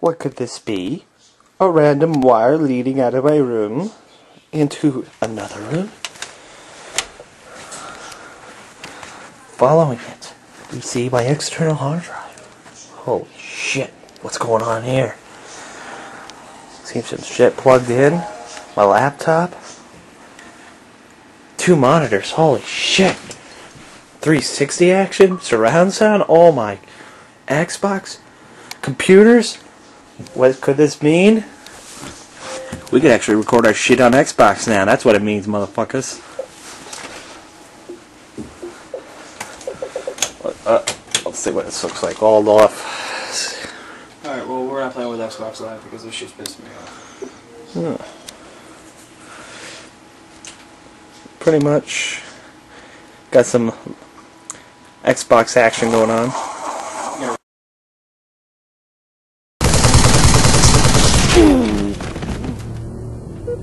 What could this be? A random wire leading out of my room into another room? Following it, we see my external hard drive. Holy shit, what's going on here? Seems some shit plugged in. My laptop. Two monitors, holy shit. 360 action, surround sound, all my. Xbox, computers. What could this mean? We could actually record our shit on Xbox now. That's what it means, motherfuckers. Uh, let's see what this looks like. All off. Alright, well, we're not playing with Xbox Live because this shit's pissing me off. Pretty much got some Xbox action going on.